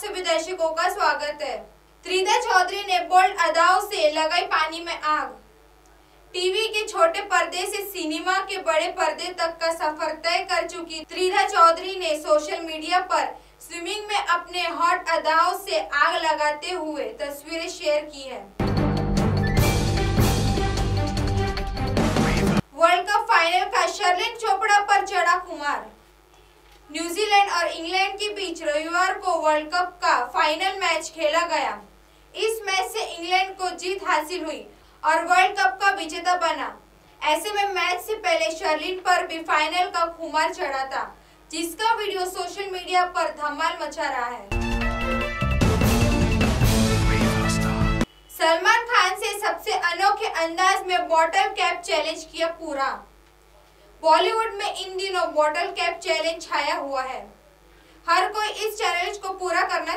दर्शकों का स्वागत है। त्रिदा चौधरी ने बोल्ड अदाओं से लगाई पानी में आग। टीवी के छोटे पर्दे से सिनेमा के बड़े पर्दे तक का सफ़र तय कर चुकी त्रिधा चौधरी ने सोशल मीडिया पर स्विमिंग में अपने हॉट अदाओं से आग लगाते हुए तस्वीरें शेयर की है। न्यूजीलैंड और इंग्लैंड के बीच रविवार को वर्ल्ड कप का फाइनल मैच खेला गया। इस मैच से इंग्लैंड को जीत हासिल हुई और वर्ल्ड कप का विजेता बना। ऐसे में मैच से पहले शर्लिन पर भी फाइनल का खुमार चढ़ा था, जिसका वीडियो सोशल मीडिया पर धमाल मचा रहा है। सलमान खान से सबसे अनोखे अंदाज में बॉटल कैप चैलेंज किया पूरा। बॉलीवुड में इन दिनों बॉटल कैप चैलेंज छाया हुआ है। हर कोई इस चैलेंज को पूरा करना,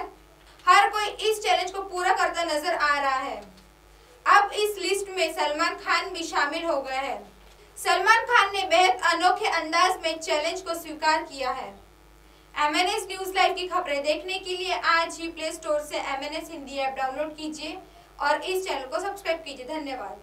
हर कोई इस चैलेंज को पूरा करता नज़र आ रहा है। अब इस लिस्ट में सलमान खान भी शामिल हो गए हैं। सलमान खान ने बेहद अनोखे अंदाज में चैलेंज को स्वीकार किया है। M N S news live की खबरें देखने के लिए आज ही प्ले स्टोर से M N S Hindi app download कीजिए और इस चैनल को सब्सक्राइब कीजिए। धन्यवाद।